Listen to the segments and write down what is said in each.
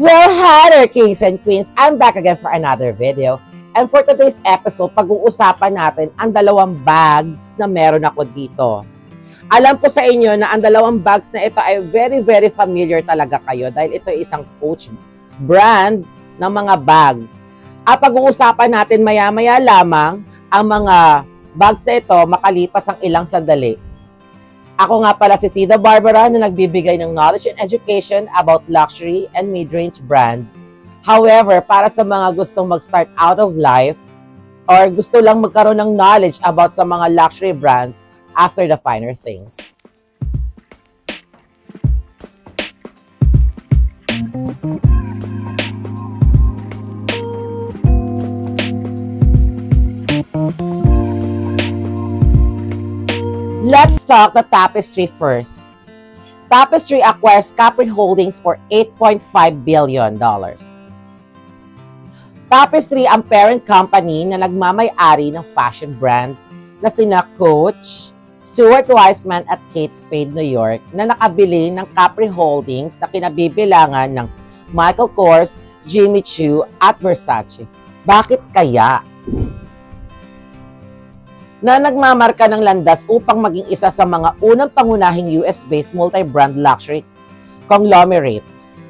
Well, there, kings and queens. I'm back again for another video. And for today's episode, pag-uusapan natin ang dalawang bags na meron ako dito. Alam ko sa inyo na ang dalawang bags na ito ay very, very familiar talaga kayo dahil ito ay isang Coach brand ng mga bags. At pag-uusapan natin maya-maya lamang ang mga bags na ito makalipas ang ilang sandali. Ako nga pala si Tita Barbara na nagbibigay ng knowledge and education about luxury and mid-range brands. However, para sa mga gustong mag-start out of life or gusto lang magkaroon ng knowledge about sa mga luxury brands after the finer things. Let's talk the Tapestry first. Tapestry acquires Capri Holdings for $8.5 billion. Tapestry ang parent company na nagmamay-ari ng fashion brands na sina Coach, Stuart Weitzman at Kate Spade New York na nakabili ng Capri Holdings na kinabibilangan ng Michael Kors, Jimmy Choo at Versace. Bakit kaya? Na nagmamarka ng landas upang maging isa sa mga unang pangunahing US-based multi-brand luxury conglomerates.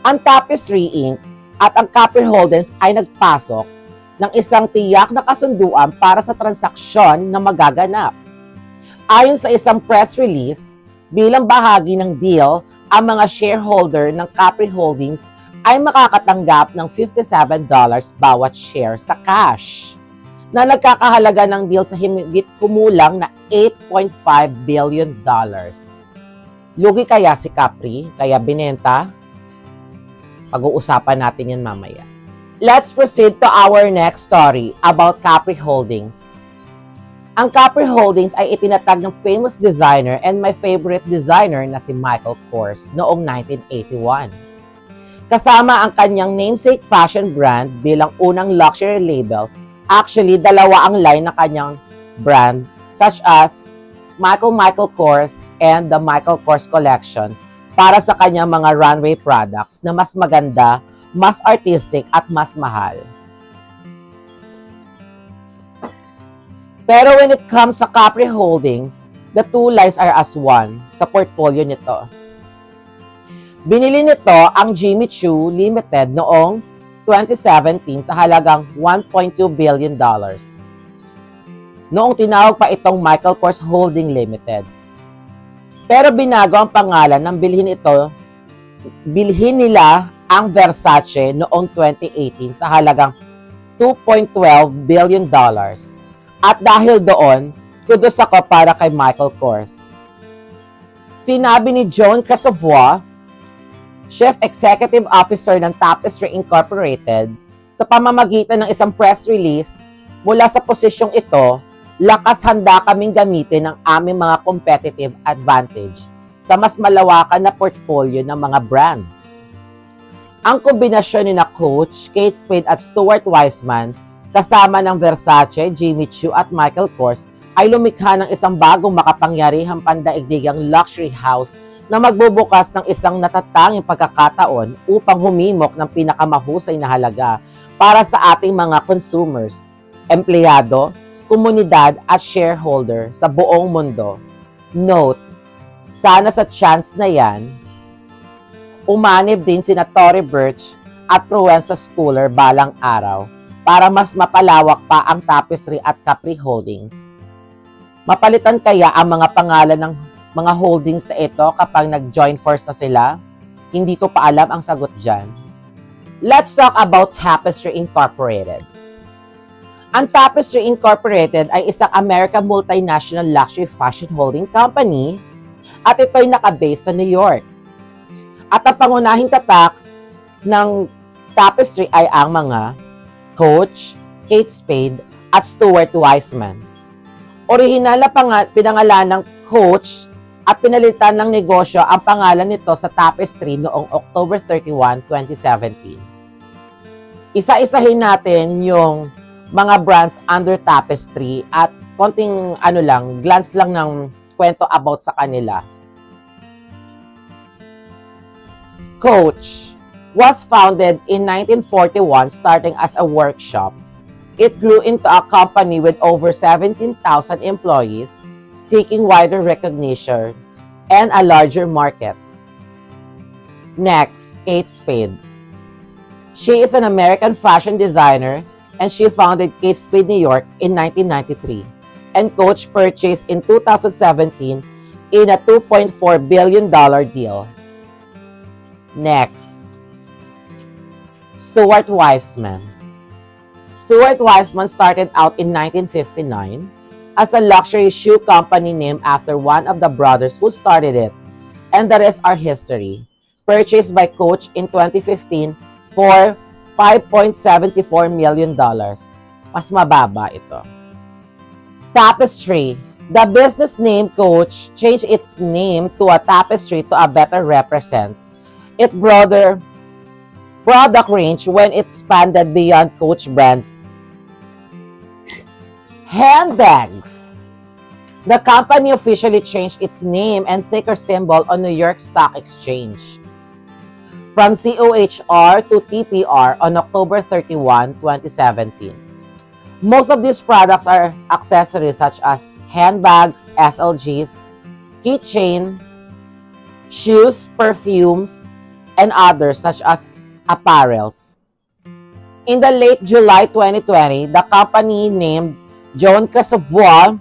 Ang Tapestry Inc. at ang Capri Holdings ay nagpasok ng isang tiyak na kasunduan para sa transaksyon na magaganap. Ayon sa isang press release, bilang bahagi ng deal, ang mga shareholder ng Capri Holdings ay makakatanggap ng $57 bawat share sa cash na nagkakahalaga ng deal sa himigit kumulang na 8.5 billion dollars. Lugi kaya si Capri, kaya binenta? Pag-uusapan natin yan mamaya. Let's proceed to our next story about Capri Holdings. Ang Capri Holdings ay itinatag ng famous designer and my favorite designer na si Michael Kors noong 1981. Kasama ang kanyang namesake fashion brand bilang unang luxury label Actually, dalawa ang line na kanyang brand, such as Michael Michael Kors and the Michael Kors Collection para sa kanyang mga runway products na mas maganda, mas artistic at mas mahal. Pero when it comes sa Capri Holdings, the two lines are as one sa portfolio nito. Binili nito ang Jimmy Choo Limited noong 2017 sa halagang 1.2 billion dollars. Noong tinawag pa itong Michael Kors Holding Limited. Pero binago ang pangalan ng bilhin ito, bilhin nila ang Versace noong 2018 sa halagang 2.12 billion dollars. At dahil doon, kudos ako para kay Michael Kors. Sinabi ni Joan Casavoir, Chief Executive Officer ng Tapestry Incorporated, sa pamamagitan ng isang press release, mula sa posisyong ito, lakas handa kaming gamitin ang aming mga competitive advantage sa mas malawakan na portfolio ng mga brands. Ang kombinasyon ni na Coach, Kate Spade at Stuart Weitzman kasama ng Versace, Jimmy Choo at Michael Kors ay lumikha ng isang bagong makapangyarihang pandaigdigang luxury house na magbubukas ng isang natatanging pagkakataon upang humimok ng pinakamahusay na halaga para sa ating mga consumers, empleyado, komunidad at shareholder sa buong mundo. Note, sana sa chance na yan, umanib din si Tory Birch at Provenza Schooler balang araw para mas mapalawak pa ang Tapestry at Capri Holdings. Mapalitan kaya ang mga pangalan ng mga holdings na ito kapag nag-join force na sila? Hindi ko pa alam ang sagot dyan. Let's talk about Tapestry Incorporated. Ang Tapestry Incorporated ay isang American multinational luxury fashion holding company at ito'y nakabase sa New York. At ang pangunahing tatak ng Tapestry ay ang mga Coach, Kate Spade, at Stuart Weitzman. Orihinal na pinangalan ng Coach at pinalitan ng negosyo ang pangalan nito sa Tapestry noong October 31, 2017. Isa-isahin natin yung mga brands under Tapestry at konting ano lang, glance lang ng kwento about sa kanila. Coach. was founded in 1941 starting as a workshop. It grew into a company with over 17,000 employees seeking wider recognition and a larger market. Next, Kate Spade. She is an American fashion designer and she founded Kate Spade New York in 1993 and Coach purchased in 2017 in a $2.4 billion deal. Next, Stuart Weitzman. Stuart Weitzman started out in 1959 as a luxury shoe company named after one of the brothers who started it, and the rest are history. Purchased by Coach in 2015 for $5.74 million. Mas mababa ito. Tapestry. The business name Coach changed its name to a tapestry to a better represents its broader product range when it expanded beyond Coach brands. Handbags. The company officially changed its name and ticker symbol on New York Stock Exchange from COHR to TPR on October 31, 2017. Most of these products are accessories such as handbags, SLGs, keychain, shoes, perfumes, and others such as apparels. In the late July 2020, the company named Joan Casavoir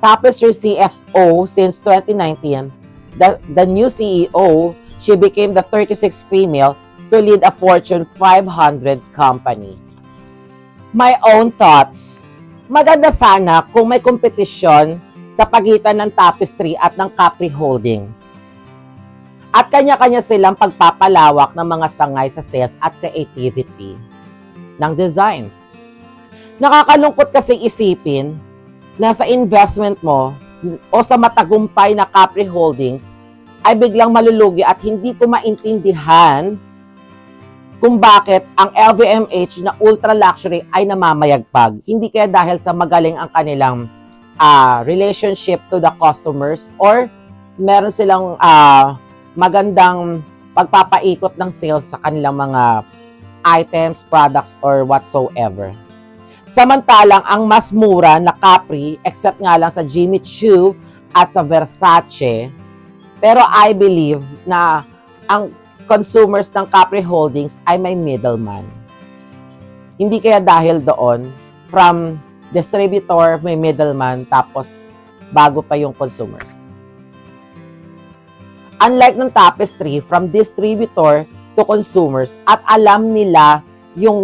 Tapestry CFO since 2019. The, the new CEO she became the 36th female to lead a Fortune 500 company. My own thoughts. Maganda sana kung may kompetisyon sa pagitan ng Tapestry at ng Capri Holdings. At kanya-kanya silang pagpapalawak ng mga sangay sa sales at creativity ng designs. Nakakalungkot kasi isipin na sa investment mo o sa matagumpay na Capri Holdings ay biglang malulugi at hindi ko maintindihan kung bakit ang LVMH na ultra luxury ay namamayagpag. Hindi kaya dahil sa magaling ang kanilang uh, relationship to the customers or meron silang uh, magandang pagpapaikot ng sales sa kanilang mga items, products, or whatsoever. Samantalang ang mas mura na Capri, except nga lang sa Jimmy Choo at sa Versace, pero I believe na ang consumers ng Capri Holdings ay may middleman. Hindi kaya dahil doon, from distributor, may middleman, tapos bago pa yung consumers. Unlike ng tapestry, from distributor to consumers, at alam nila yung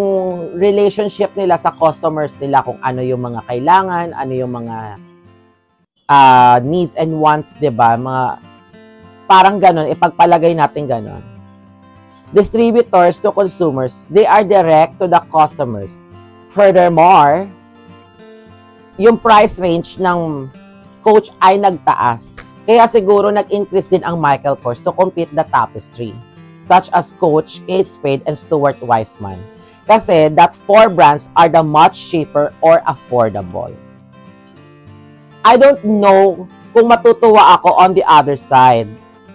relationship nila sa customers nila, kung ano yung mga kailangan, ano yung mga uh, needs and wants, 'di ba? Mga Parang ganun, ipagpalagay natin ganun. Distributors to consumers, they are direct to the customers. Furthermore, yung price range ng coach ay nagtaas. Kaya siguro nag-increase din ang Michael Kors to compete the tapestry, such as Coach, Kate Spade, and Stuart Weitzman. Kasi that four brands are the much cheaper or affordable. I don't know kung matutuwa ako on the other side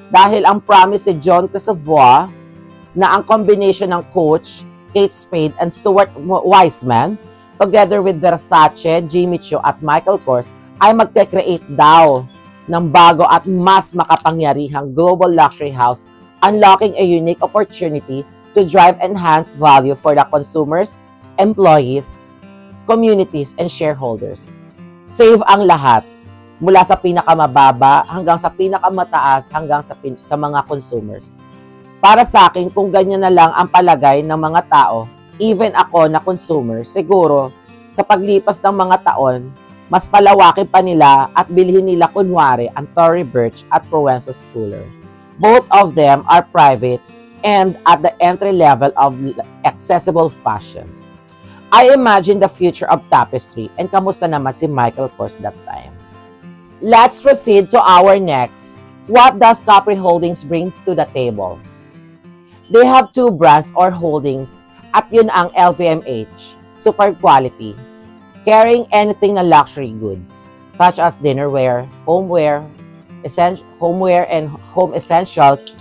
dahil ang promise ni John Casavoir na ang combination ng coach, Kate Spade, and Stuart Weitzman, together with Versace, Jimmy Choo, at Michael Kors, ay magte-create daw ng bago at mas makapangyarihang global luxury house, unlocking a unique opportunity to drive enhanced value for the consumers, employees, communities, and shareholders. Save ang lahat mula sa pinakamababa hanggang sa pinakamataas hanggang sa, pin- sa mga consumers. Para sa akin, kung ganyan na lang ang palagay ng mga tao, even ako na consumer, siguro sa paglipas ng mga taon, mas palawakin pa nila at bilhin nila kunwari ang Tory Burch at Provenza Schooler. Both of them are private and at the entry level of accessible fashion. I imagine the future of tapestry and kamusta naman si Michael Kors that time. Let's proceed to our next. What does Capri Holdings brings to the table? They have two brands or holdings at yun ang LVMH, super quality, carrying anything na luxury goods, such as dinnerware, homeware, essential, homeware and home essentials,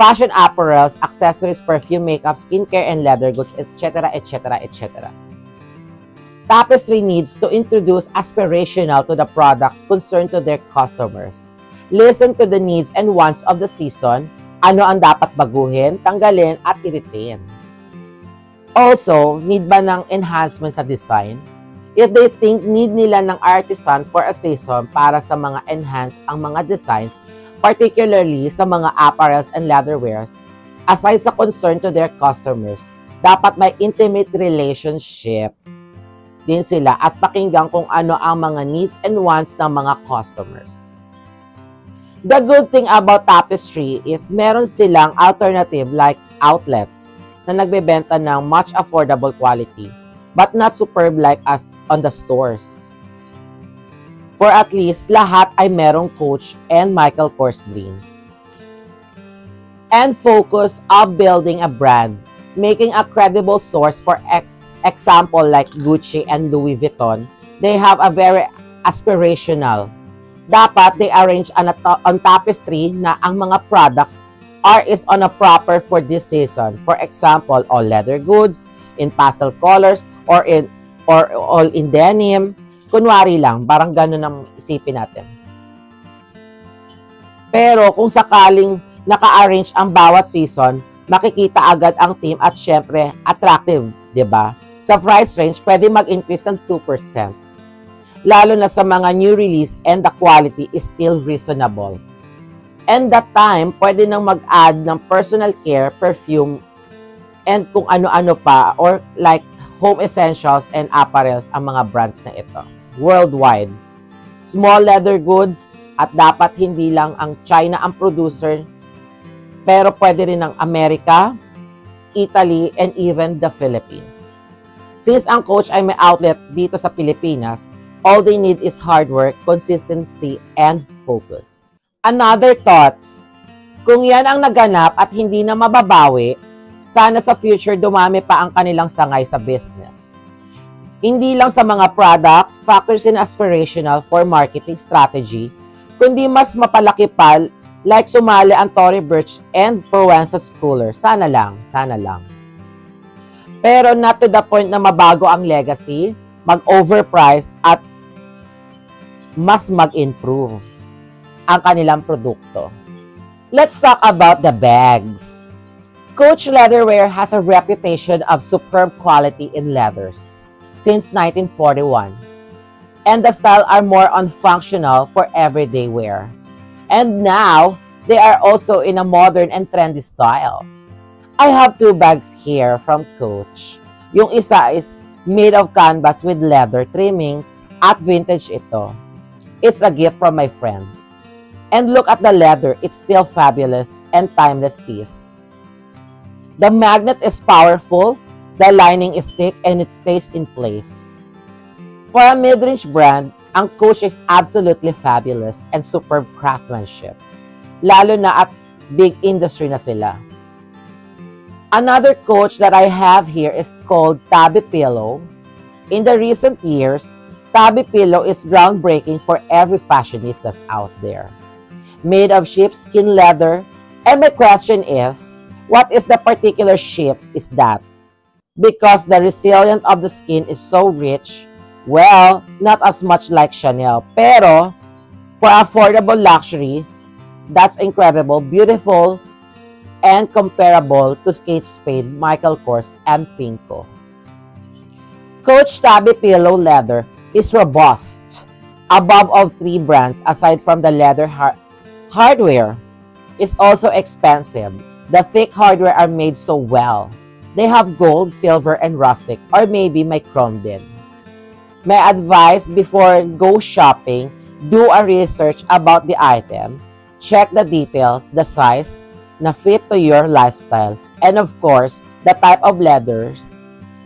fashion apparels, accessories, perfume, makeup, skincare, and leather goods, etc., etc., etc. Tapestry needs to introduce aspirational to the products concerned to their customers. Listen to the needs and wants of the season, ano ang dapat baguhin, tanggalin, at iritin. Also, need ba ng enhancement sa design? If they think need nila ng artisan for a season para sa mga enhance ang mga designs, particularly sa mga apparels and leatherwares, aside sa concern to their customers, dapat may intimate relationship din sila at pakinggan kung ano ang mga needs and wants ng mga customers. The good thing about Tapestry is meron silang alternative like outlets na nagbebenta ng much affordable quality but not superb like us on the stores. For at least lahat ay merong Coach and Michael Kors dreams. And focus of building a brand, making a credible source for example like Gucci and Louis Vuitton, they have a very aspirational. Dapat they arrange on, a on tapestry na ang mga products are is on a proper for this season. For example, all leather goods in pastel colors or in or all in denim. Kunwari lang, parang ganun ang isipin natin. Pero kung sakaling naka-arrange ang bawat season, makikita agad ang team at syempre attractive, 'di ba? Sa price range, pwede mag-increase ng 2%. Lalo na sa mga new release and the quality is still reasonable. And that time, pwede nang mag-add ng personal care, perfume, and kung ano-ano pa, or like home essentials and apparels ang mga brands na ito. Worldwide. Small leather goods, at dapat hindi lang ang China ang producer, pero pwede rin ang Amerika, Italy, and even the Philippines. Since ang coach ay may outlet dito sa Pilipinas, all they need is hard work, consistency, and focus. Another thoughts, kung yan ang naganap at hindi na mababawi, sana sa future dumami pa ang kanilang sangay sa business. Hindi lang sa mga products, factors in aspirational for marketing strategy, kundi mas mapalaki pa like sumali ang Tory Burch and Provenza Schooler. Sana lang, sana lang. Pero not to the point na mabago ang legacy, mag-overprice at mas mag-improve ang kanilang produkto. Let's talk about the bags. Coach Leatherware has a reputation of superb quality in leathers since 1941. And the style are more on functional for everyday wear. And now, they are also in a modern and trendy style. I have two bags here from Coach. Yung isa is made of canvas with leather trimmings at vintage ito. It's a gift from my friend. And look at the leather, it's still fabulous and timeless piece. The magnet is powerful, the lining is thick, and it stays in place. For a mid-range brand, ang Coach is absolutely fabulous and superb craftsmanship. Lalo na at big industry na sila. Another coach that I have here is called Tabby Pillow. In the recent years, Tabby Pillow is groundbreaking for every fashionista out there. Made of sheepskin leather, and my question is, what is the particular sheep is that? Because the resilience of the skin is so rich, well, not as much like Chanel, pero for affordable luxury, that's incredible, beautiful, and comparable to Kate Spade, Michael Kors, and Pinko. Coach Tabby Pillow Leather is robust. Above all three brands, aside from the leather har hardware, is also expensive. The thick hardware are made so well. They have gold, silver, and rustic, or maybe my chrome din. My advice before go shopping, do a research about the item, check the details, the size, na fit to your lifestyle. And of course, the type of leather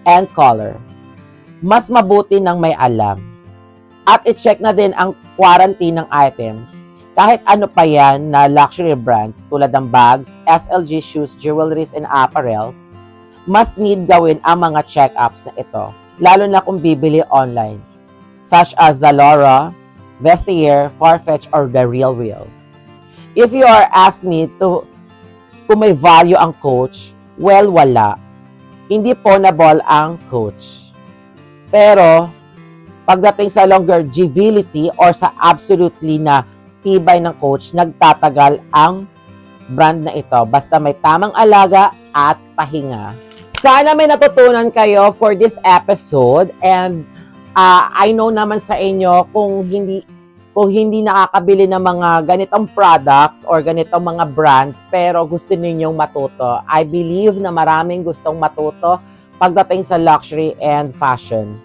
and color. Mas mabuti nang may alam. At i-check na din ang quarantine ng items. Kahit ano pa yan na luxury brands tulad ng bags, SLG shoes, jewelries, and apparels, mas need gawin ang mga check-ups na ito, lalo na kung bibili online, such as Zalora, Vestiaire, Farfetch, or The Real Real. If you are asked me to kung may value ang coach, well, wala. Hindi pawnable ang coach. Pero, pagdating sa longevity or sa absolutely na tibay ng coach, nagtatagal ang brand na ito. Basta may tamang alaga at pahinga. Sana may natutunan kayo for this episode and uh, I know naman sa inyo kung hindi kung hindi nakakabili ng mga ganitong products or ganitong mga brands pero gusto ninyong matuto. I believe na maraming gustong matuto pagdating sa luxury and fashion.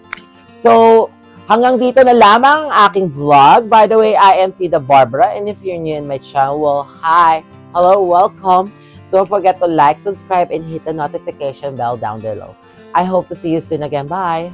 So, hanggang dito na lamang ang aking vlog. By the way, I am Tita Barbara and if you're new in my channel, well, hi, hello, welcome. Don't forget to like, subscribe, and hit the notification bell down below. I hope to see you soon again. Bye!